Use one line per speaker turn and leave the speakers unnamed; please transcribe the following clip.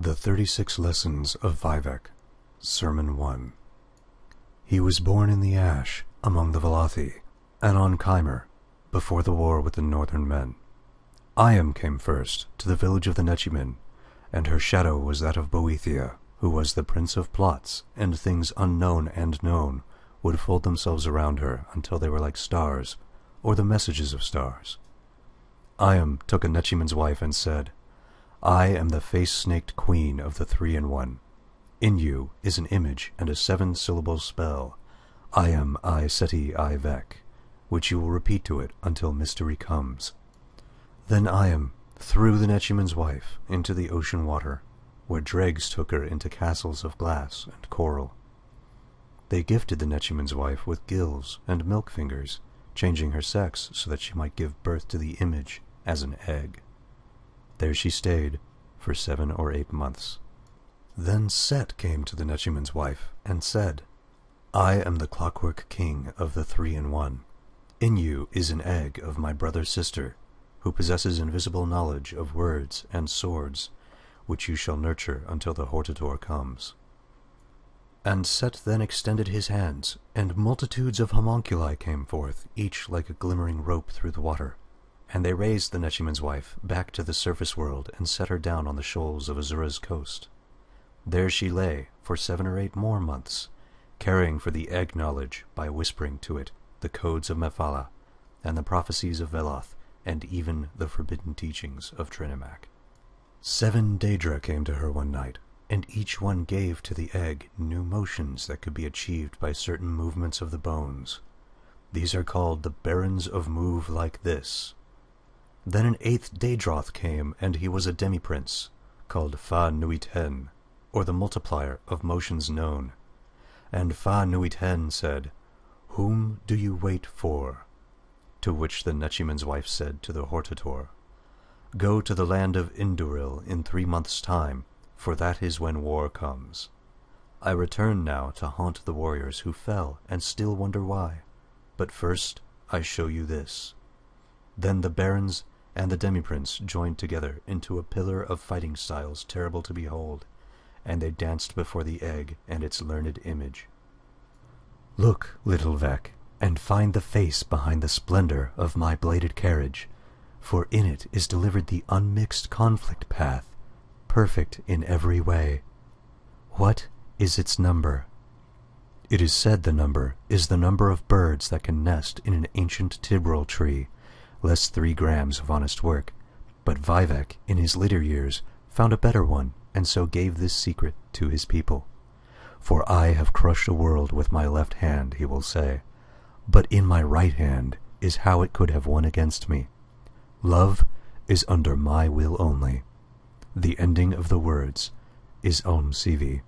The Thirty-Six Lessons of Vivec Sermon 1 He was born in the Ash, among the Velothi, and on Khymer, before the war with the northern men. Ayem came first to the village of the Netchimen, and her shadow was that of Boethiah, who was the prince of plots, and things unknown and known would fold themselves around her until they were like stars, or the messages of stars. Ayem took a Netchiman's wife and said, I am the face-snaked queen of the three-in-one. In you is an image and a seven-syllable spell, Ayem Ae Sehti Ae Vehk, which you will repeat to it until mystery comes. Then Ayem threw the Netchiman's wife into the ocean water, where dreughs took her into castles of glass and coral. They gifted the Netchiman's wife with gills and milk fingers, changing her sex so that she might give birth to the image as an egg. There she stayed for seven or eight months. Then Seht came to the Netchiman's wife and said, I am the clockwork king of the three-in-one. In you is an egg of my brother's sister, who possesses invisible knowledge of words and swords, which you shall nurture until the hortator comes. And Seht then extended his hands, and multitudes of homunculi came forth, each like a glimmering rope through the water. And they raised the Netchiman's wife back to the surface world and set her down on the shoals of Azura's coast. There she lay for seven or eight more months, caring for the egg knowledge by whispering to it the codes of Mephala, and the prophecies of Veloth, and even the forbidden teachings of Trinimac. Seven Daedra came to her one night, and each one gave to the egg new motions that could be achieved by certain movements of the bones. These are called the Barons of Move Like This. Then an eighth Daedroth came, and he was a demi-prince, called Fa Nuit-Hen, or the multiplier of motions known. And Fa Nuit-Hen said, Whom do you wait for? To which the Netchiman's wife said to the Hortator, Go to the land of Induril in three months' time, for that is when war comes. I return now to haunt the warriors who fell and still wonder why. But first I show you this. Then the barons and the demi-prince joined together into a pillar of fighting styles terrible to behold, and they danced before the egg and its learned image. Look, little Vehk, and find the face behind the splendor of my bladed carriage, for in it is delivered the unmixed conflict path, perfect in every way. What is its number? It is said the number is the number of birds that can nest in an ancient tibril tree, less three grams of honest work, but Vivec, in his later years, found a better one, and so gave this secret to his people. For I have crushed a world with my left hand, he will say, but in my right hand is how it could have won against me. Love is under my will only. The ending of the words is Almsivi.